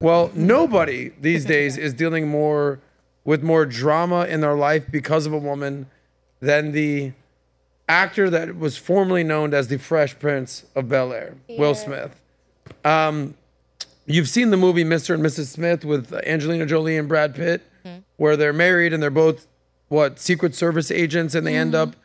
Well, nobody these days is dealing more with more drama in their life because of a woman than the actor that was formerly known as the Fresh Prince of Bel Air, Will Smith. Um, you've seen the movie Mr. and Mrs. Smith with Angelina Jolie and Brad Pitt, where they're married and they're both what Secret Service agents, and they end up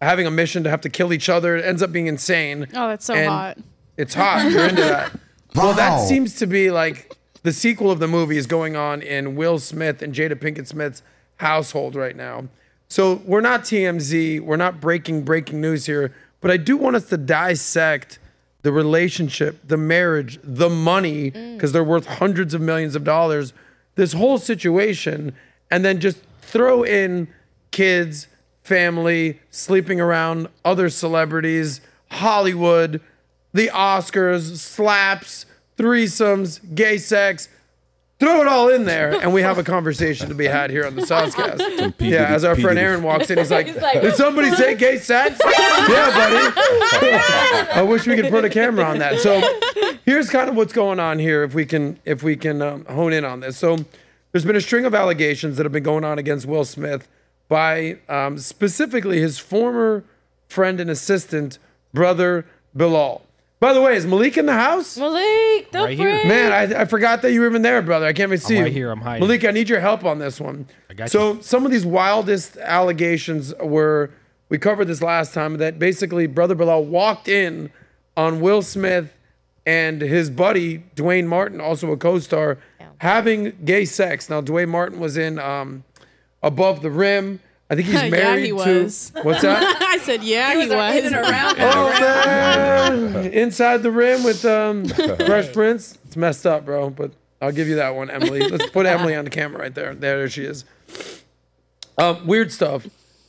having a mission to have to kill each other. It ends up being insane. Oh, that's so And hot. It's hot. You're into that. Well, that seems to be like the sequel of the movie is going on in Will Smith and Jada Pinkett Smith's household right now. So we're not TMZ. We're not breaking breaking news here. But I do want us to dissect the relationship, the marriage, the money, mm. because they're worth hundreds of millions of dollars. This whole situation, and then just throw in kids, family, sleeping around, other celebrities, Hollywood, the Oscars, slaps, threesomes, gay sex. Throw it all in there, and we have a conversation to be had here on the SOSCAST. Yeah, as our friend Aaron walks in, he's like, "Did somebody say gay sex?" yeah, buddy. I wish we could put a camera on that. So here's kind of what's going on here. If we can, if we can um, hone in on this. So there's been a string of allegations that have been going on against Will Smith by um, specifically his former friend and assistant, brother Bilal. By the way, is Malik in the house? Malik, the Right here. freak. Man, I, I forgot that you were even there, brother. I can't even see you. right you. here, I'm hiding. Malik, I need your help on this one. I got so some of these wildest allegations were we covered this last time that basically Brother Bilal walked in on Will Smith and his buddy Duane Martin, also a co-star, having gay sex. Now Duane Martin was in um, Above the Rim. I think he's married Yeah, he to was. what's that? I said, yeah, he was. In and around. Oh, man. Inside the rim with um, Fresh Prince. It's messed up, bro. But I'll give you that one, Emily. Let's put Emily on the camera right there. There, there she is. Um, weird stuff.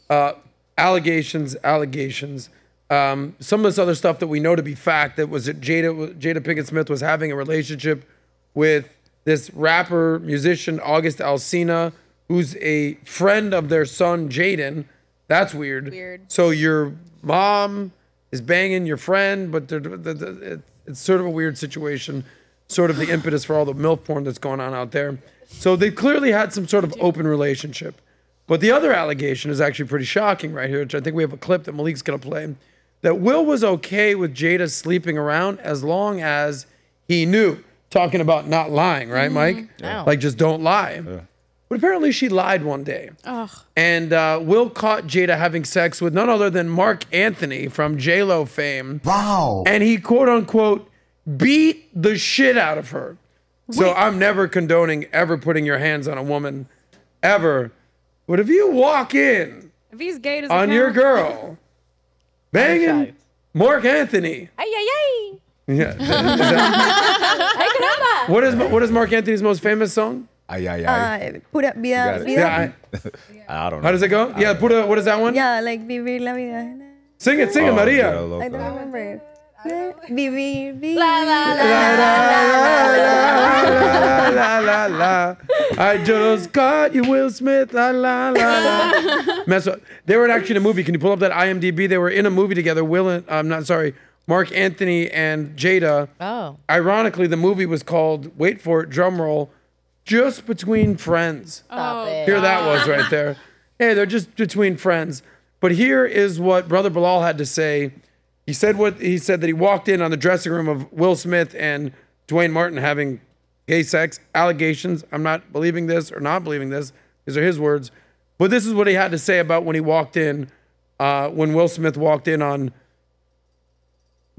Uh, allegations, allegations. Um, some of this other stuff that we know to be fact that was that Jada Jada Pinkett Smith was having a relationship with this rapper musician August Alsina, who's a friend of their son Jaden. That's weird. Weird. So your mom is banging your friend, but they're, the the- it- it's sort of a weird situation. Sort of the impetus for all the milk porn that's going on out there. So they clearly had some sort of open relationship. But the other allegation is actually pretty shocking right here, which I think we have a clip that Malik's going to play. That Will was okay with Jada sleeping around as long as he knew. Talking about not lying, right, mm-hmm. Mike? Like just don't lie. But apparently she lied one day. And uh, Will caught Jada having sex with none other than Marc Anthony from J-Lo fame. Wow. And he quote unquote beat the shit out of her. So I'm never condoning ever putting your hands on a woman, ever. But if you walk in If he's gay, does it on your count? girl, banging Marc Anthony. Ay, ay, ay. Yeah. Is that- what is what is Marc Anthony's most famous song? Ay, ay, ay. Uh, pura vida, got it. vida. Yeah. I don't know. How does it go? Yeah. Put a, what is that one? Yeah, like vivir la vida. Sing it, sing it, Oh, Maria. yeah, I don't remember. Vivir, vivir. la la la la. I just got you, Will Smith. La la la la. Mess up. They were actually in a movie. Can you pull up that IMDb? They were in a movie together. Will and I'm not sorry. Marc Anthony and Jada. Oh. Ironically, the movie was called Wait for it, drum roll, Just Between Friends. Stop it. Here that was right there. Hey, they're just between friends. But here is what Brother Bilal had to say. He said what he said that he walked in on the dressing room of Will Smith and Duane Martin having gay sex allegations. I'm not believing this or not believing this. These are his words. But this is what he had to say about when he walked in, uh, when Will Smith walked in on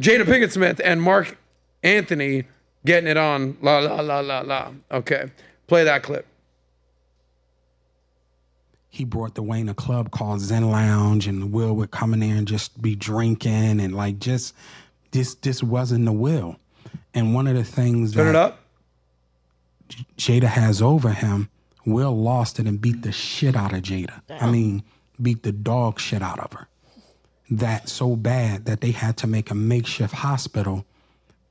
Jada Pinkett Smith and Marc Anthony getting it on. La la la la la. Okay, play that clip. he brought Duane a club called Zen Lounge, and Will would come in there and just be drinking and like just this this wasn't the Will. And one of the things Turn that it up. Jada has over him, Will lost it and beat the shit out of Jada. I mean, beat the dog shit out of her. That so bad that they had to make a makeshift hospital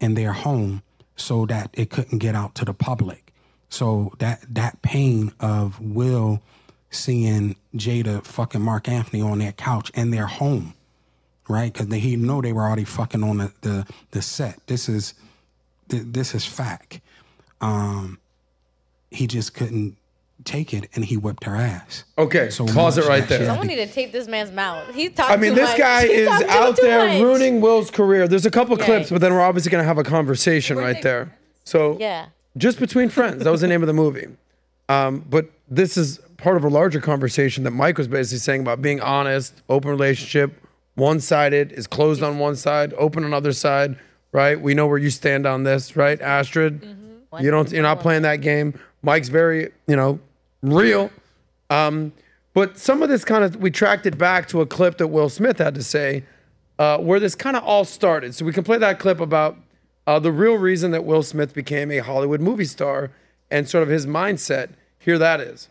in their home so that it couldn't get out to the public. So that that pain of Will seeing Jada fucking Marc Anthony on their couch in their home, right? Because he know they were already fucking on the the, the set. This is th- this is fact. um, he just couldn't take it, and he whipped her ass. Okay, So pause it right there. had Someone to- need to tape this man's mouth. He talked I mean, too this much. guy He is out there much. ruining Will's career. There's a couple clips, but then we're obviously gonna have a conversation right there. So Yeah. Just between friends. That was the name of the movie. Um, but this is part of a larger conversation that Mike was basically saying about being honest, open relationship, one sided, is closed on one side, open on other side, right? We know where you stand on this, right, Astrid? You don't. You're not playing that game. Mike's very, you know, real. Um, but some of this kind of we tracked it back to a clip that Will Smith had to say, uh, where this kind of all started. So we can play that clip about uh, the real reason that Will Smith became a Hollywood movie star and sort of his mindset. Here that is.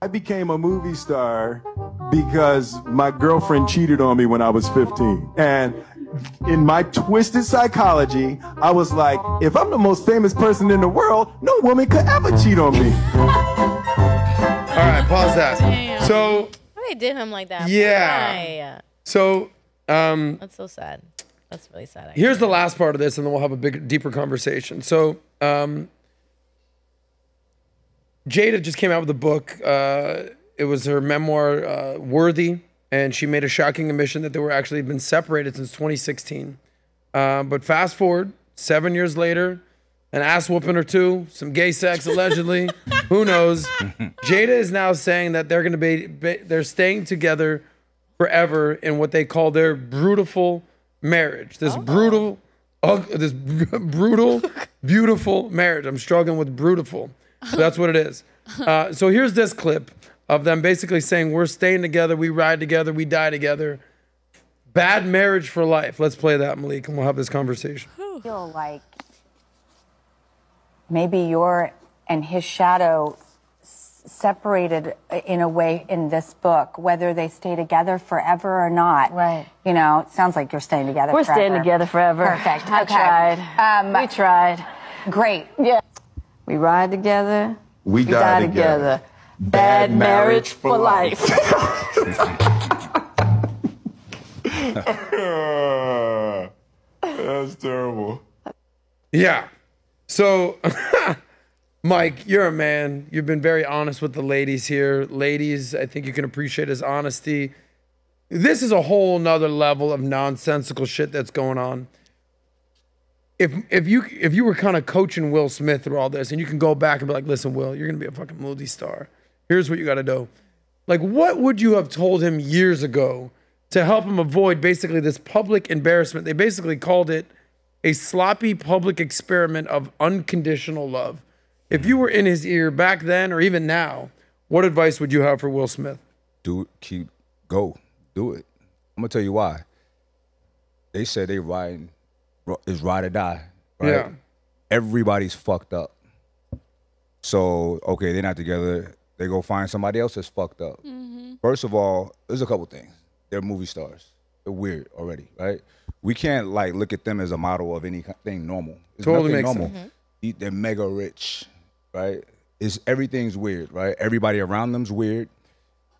I became a movie star because my girlfriend cheated on me when I was 15. And in my twisted psychology, I was like, if I'm the most famous person in the world, no woman could ever cheat on me. All right, pause that. Damn. So, Why they did him like that? Yeah. Why? so um, That's so sad. That's really sad. actually. here's the last part of this, and then we'll have a big, deeper conversation. So, um, Jada just came out with a book. Uh, it was her memoir, uh, Worthy, and she made a shocking admission that they were actually been separated since 2016. Uh, but fast forward, seven years later, an ass whooping or two, some gay sex allegedly, who knows? Jada is now saying that they're going to be, be they're staying together forever in what they call their brutal marriage. This brutal, ug- this br- brutal, beautiful marriage. I'm struggling with brutal. So that's what it is. Uh, so here's this clip of them basically saying we're staying together, we ride together, we die together. Bad marriage for life. Let's play that, Malik, and we'll have this conversation. I feel like maybe you're and his shadow s- separated in a way in this book, whether they stay together forever or not. Right. You know, it sounds like you're staying together We're forever. staying together forever. Perfect. I Okay. tried. Um, we tried. Great. Yeah. We ride together. We die together. Bad marriage for life. That's terrible. Yeah. So, Mike, you're a man. You've been very honest with the ladies here. Ladies, I think you can appreciate his honesty. This is a whole nother level of nonsensical shit that's going on. If if you if you were kind of coaching Will Smith through all this, and you can go back and be like, listen, Will, you're gonna be a fucking movie star. Here's what you gotta do. Like, what would you have told him years ago to help him avoid basically this public embarrassment? They basically called it a sloppy public experiment of unconditional love. If you were in his ear back then or even now, what advice would you have for Will Smith? do it, keep go, do it. I'm gonna tell you why. They said they riding is ride or die, right? Yeah. Everybody's fucked up. So okay, they're not together. They go find somebody else that's fucked up. Mm-hmm. First of all, there's a couple things. They're movie stars. They're weird already, right? We can't like look at them as a model of anything normal. It's Totally makes normal. sense. E- They're mega rich, right? Is everything's weird, right? Everybody around them's weird.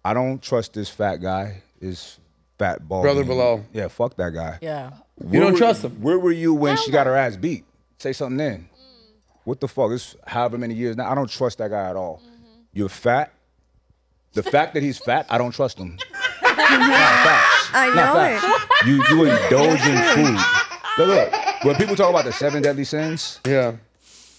I don't trust this fat guy. Is fat ball Brother Bilal. Yeah, fuck that guy. Yeah. You don't were- trust him? Where were you when she got her ass beat? Say something then. Mm. What the fuck? It's however many years now. I don't trust that guy at all. Mm-hmm. You're fat. The fact that he's fat, I don't trust him. Not facts. I Not know facts. You you indulge in food. Look, look. When people talk about the seven deadly sins, Yeah.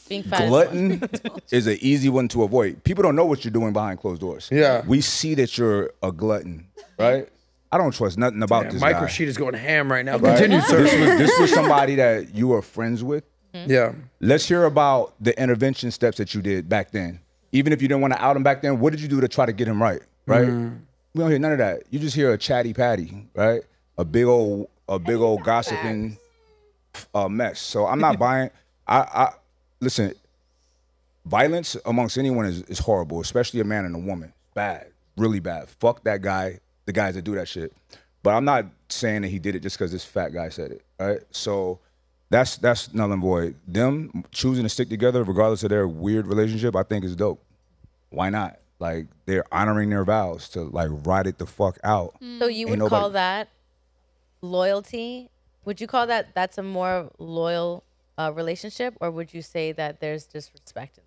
Being fat. is glutton is an easy one to avoid. People don't know what you're doing behind closed doors. Yeah. We see that you're a glutton, right? I don't trust nothing about Yeah, this Mike guy. Rashid is going ham right now. right? Continue, sir. This was this was somebody that you were friends with. yeah. Let's hear about the intervention steps that you did back then. Even if you didn't want to out him back then, what did you do to try to get him right? Right? We don't hear none of that. You just hear a chatty patty, right? A big old, a big old gossiping uh, mess. So I'm not buying. I, I listen. Violence amongst anyone is, is horrible, especially a man and a woman. Bad, really bad. Fuck that guy. The guys that do that shit. But I'm not saying that he did it just because this fat guy said it, right? So that's that's null and void. Them choosing to stick together, regardless of their weird relationship, I think is dope. Why not? Like they're honoring their vows to like ride it the fuck out. Mm. So you Ain't would call that loyalty? Would you call that that's a more loyal uh, relationship, or would you say that there's disrespect in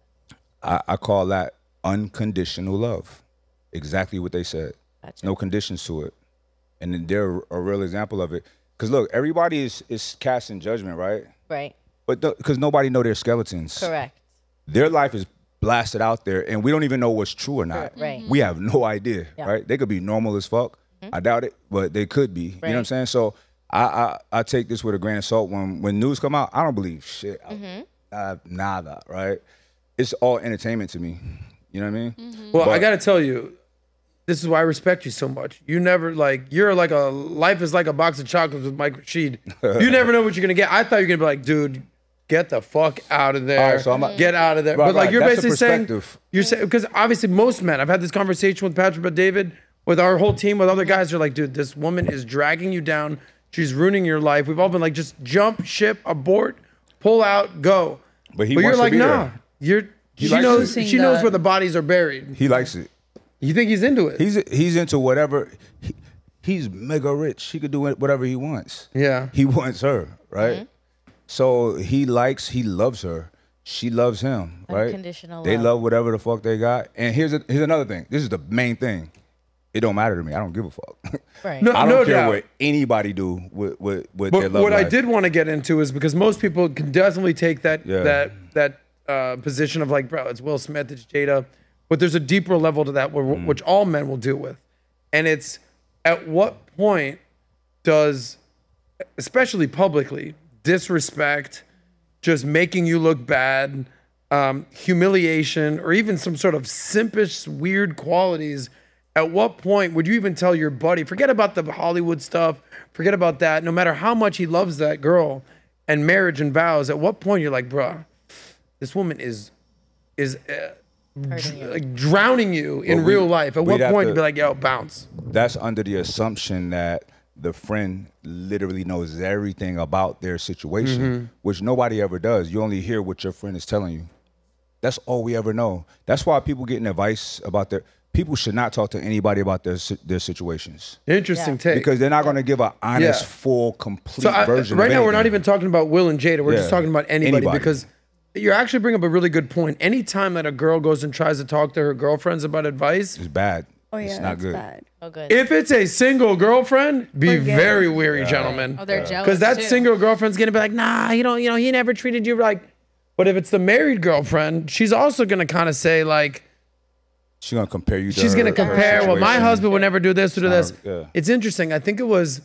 that? I, I call that unconditional love. Exactly what they said. Gotcha. No conditions to it. And they're a real example of it. Because look, everybody is, is casting judgment, right? Right. But because nobody know their skeletons. Correct. Their life is blasted out there, and we don't even know what's true or not. Right. We have no idea, Yeah. right? They could be normal as fuck. I doubt it, but they could be. You know what I'm saying? So I, I I take this with a grain of salt. When when news come out, I don't believe shit. I- mm-hmm. I- nada, right? It's all entertainment to me. You know what I mean? Mm-hmm. Well, I got to tell you, this is why I respect you so much. You never like you're like a life is like a box of chocolates with Mike Rashid. You never know what you're gonna get. I thought you were gonna be like, dude, get the fuck out of there. All right, so I'm a- get out of there. Right, but like right, you're basically saying you're saying because obviously most men. I've had this conversation with Patrick Bet-David, with our whole team, with other guys, are like, dude, this woman is dragging you down. She's ruining your life. We've all been like, just jump ship, abort, pull out, go. But he you're wants to like, be nah. there. You're He she knows it. she knows where the bodies are buried. He likes it. You think he's into it? He's he's into whatever. He, he's mega rich. He could do whatever he wants. Yeah. He wants her, right? Mm-hmm. So he likes, he loves her. She loves him, right? Unconditional They love. love whatever the fuck they got. And here's a, here's another thing. This is the main thing. It don't matter to me. I don't give a fuck. Right. No, I don't no care doubt. what anybody do with with, with their But love what I life. did want to get into is because most people can definitely take that Yeah. that that uh, position of like, bro, it's Will Smith, it's Jada, but there's a deeper level to that, where, Mm. which all men will deal with, and it's at what point does, especially publicly, disrespect, just making you look bad, um, humiliation, or even some sort of simpish, weird qualities. At what point would you even tell your buddy, forget about the Hollywood stuff, forget about that, no matter how much he loves that girl and marriage and vows, at what point you're like, bruh, this woman is is uh, Hurting you. like drowning you in But we- real life. At what point to- you'd be like, yo, bounce. That's under the assumption that the friend literally knows everything about their situation, Mm-hmm. which nobody ever does. You only hear what your friend is telling you. That's all we ever know. That's why people getting advice about their people should not talk to anybody about their their situations Interesting Yeah. take. because they're not going to give an honest, Yeah. full, complete So I, version. right of now, we're not even talking about Will and Jada. We're just talking about anybody, Anybody. because you actually bring up a really good point. Anytime that a girl goes and tries to talk to her girlfriends about advice, It's bad. Oh yeah, it's not good. bad. Oh, good. if it's a single girlfriend, be Forget very weary, gentlemen. Oh, they're jealous. Because that too. single girlfriend's gonna be like, nah, you don't, you know, he never treated you like. But if it's the married girlfriend, she's also gonna kind of say like, She's gonna compare you. To she's her- gonna her compare. Well, my husband would never do this or do this. yeah. It's interesting. I think it was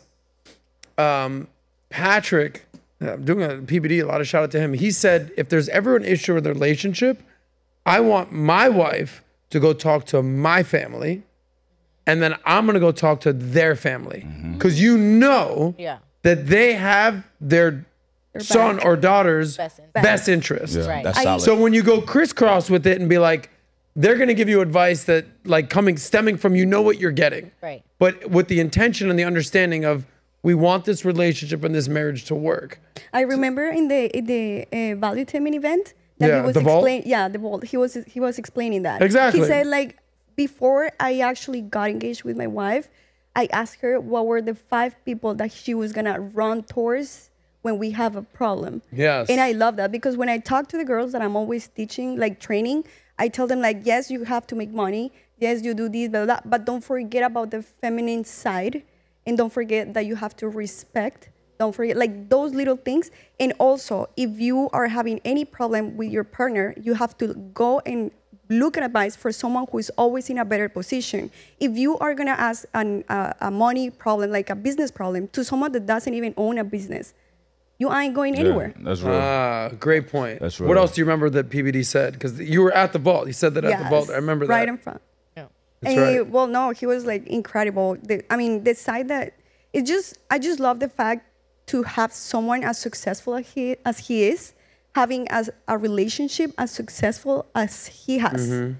um, Patrick. I'm doing a PBD. A lot of shout out to him. He said, if there's ever an issue with the relationship, I want my wife to go talk to my family, and then I'm gonna go talk to their family Mm-hmm. because you know Yeah. that they have their, son back. or daughter's Best best, interest. interest. Yeah, Right. that's solid. So when you go crisscross with it and be like, they're gonna give you advice that like coming stemming from you know what you're getting. Right. But with the intention and the understanding of we want this relationship and this marriage to work. I remember in the in the uh, Valuetainment event that Yeah, he was the vault? explaining. Yeah, the vault. He was he was explaining that Exactly. He said like before I actually got engaged with my wife, I asked her what were the five people that she was gonna run towards when we have a problem. Yes. And I love that because when I talk to the girls that I'm always teaching, like training, I tell them like, yes, you have to make money. Yes, you do this, blah, blah, but don't forget about the feminine side, and don't forget that you have to respect. Don't forget like those little things. And also, if you are having any problem with your partner, you have to go and look at advice for someone who is always in a better position. If you are gonna ask an, uh, a money problem, like a business problem, to someone that doesn't even own a business, you ain't going Yeah, anywhere. that's real. Ah, great point. That's What else do you remember that PBD said? Because you were at the vault. He said that at the vault. I remember that. right in front. Yeah. That's and right. well, no, he was like incredible. The, I mean, the side that it just, I just love the fact to have someone as successful as he as he is, having as a relationship as successful as he has, Mm-hmm.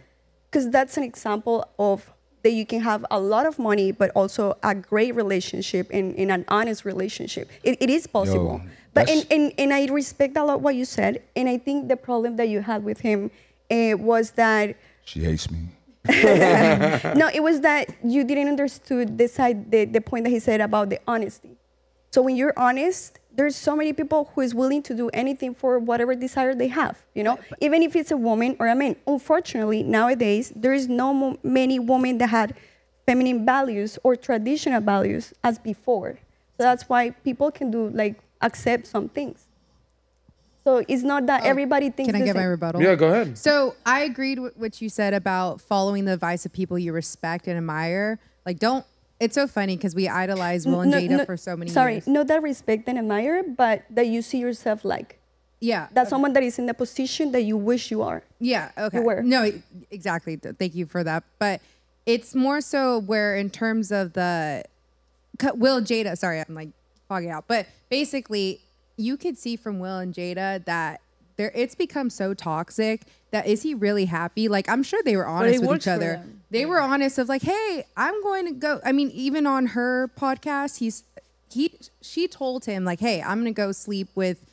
because that's an example of that you can have a lot of money, but also a great relationship and, in an honest relationship. It, it is possible. But and, and and I respect a lot what you said, and I think the problem that you had with him uh, was that She hates me. no, it was that you didn't understood the side, the, the point that he said about the honesty. So when you're honest, there's so many people who is willing to do anything for whatever desire they have. You know, even if it's a woman or a man. Unfortunately, nowadays there is no mo- many women that had feminine values or traditional values as before. So that's why people can do like accept some things. So it's not that oh, everybody thinks. Can I the get my rebuttal? Yeah, go ahead. So I agreed with what you said about following the advice of people you respect and admire. Like, don't. It's so funny because we idolize Will and No- Jada no- for so many sorry, years. not that respect and admire, but that you see yourself like. Yeah. That someone that is in the position that you wish you are. Yeah. Okay. You were. No, exactly. Thank you for that. But it's more so where, in terms of the cut- Will Jada. Sorry, I'm like fogging out. But basically, you could see from Will and Jada that there it's become so toxic that is he really happy? Like I'm sure they were honest with each other. They were honest of like, hey, I'm going to go. I mean, even on her podcast, he's he she told him like, hey, I'm gonna go sleep with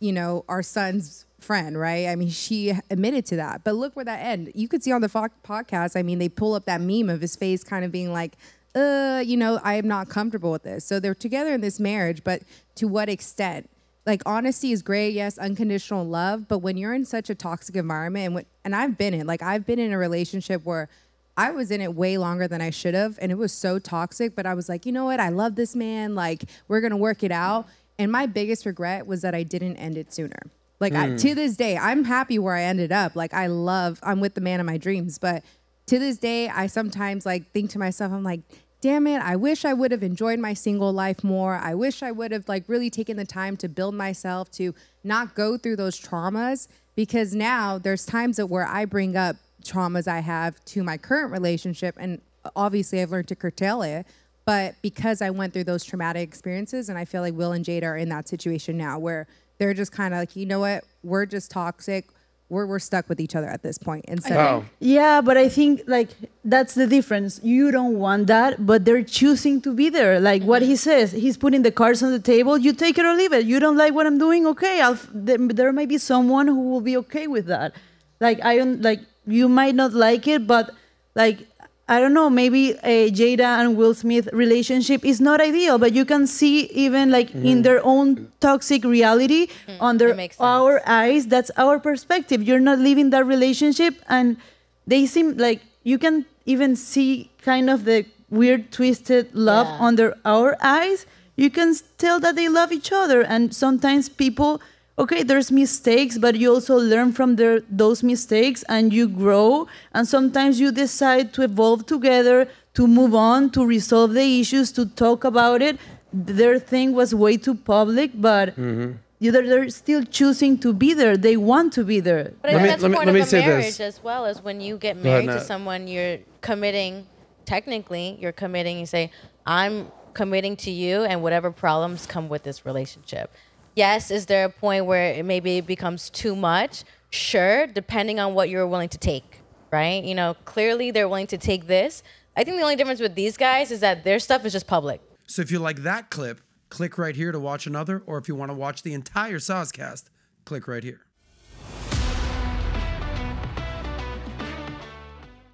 you know, our son's friend, right? I mean, she admitted to that. But look where that end. You could see on the fo- podcast, I mean, they pull up that meme of his face kind of being like, uh, you know, I am not comfortable with this. So they're together in this marriage, but to what extent? Like honesty is great, yes, unconditional love, but when you're in such a toxic environment and when, and I've been in, like I've been in a relationship where I was in it way longer than I should have and it was so toxic, but I was like, you know what? I love this man, like we're going to work it out. And my biggest regret was that I didn't end it sooner. Like I, to this day, I'm happy where I ended up. Like I love, I'm with the man of my dreams. But to this day, I sometimes like think to myself, I'm like, damn it, I wish I would have enjoyed my single life more. I wish I would have like really taken the time to build myself to not go through those traumas. Because now there's times that where I bring up traumas I have to my current relationship, and obviously I've learned to curtail it. But because I went through those traumatic experiences, and I feel like Will and Jade are in that situation now where they're just kind of like, you know what, we're just toxic. We're, we're stuck with each other at this point. And so, Wow. Oh. Yeah, but I think like that's the difference. You don't want that, but they're choosing to be there. Like what he says, he's putting the cards on the table. You take it or leave it. You don't like what I'm doing? Okay, I'll, there, there might be someone who will be okay with that. Like I don't like you might not like it, but like I don't know, maybe a Jada and Will Smith relationship is not ideal, but you can see even like mm-hmm. in their own toxic reality mm-hmm. under that makes sense. our eyes. That's our perspective. You're not living that relationship, and they seem like you can even see kind of the weird twisted love Yeah. under our eyes. You can s- tell that they love each other, and sometimes people. Okay, there's mistakes, but you also learn from their those mistakes and you grow. And sometimes you decide to evolve together, to move on, to resolve the issues, to talk about it. Their thing was way too public, but mm-hmm. you- they're, they're still choosing to be there. They want to be there. But I Let think me- that's let me- part let me of a marriage this. as well as when you get ahead, married to someone, you're committing. Technically, you're committing. You say, "I'm committing to you," and whatever problems come with this relationship. Yes, is there a point where it maybe it becomes too much? Sure, depending on what you're willing to take, right? You know, clearly they're willing to take this. I think the only difference with these guys is that their stuff is just public. So if you like that clip, click right here to watch another, or if you want to watch the entire SOSCAST, click right here.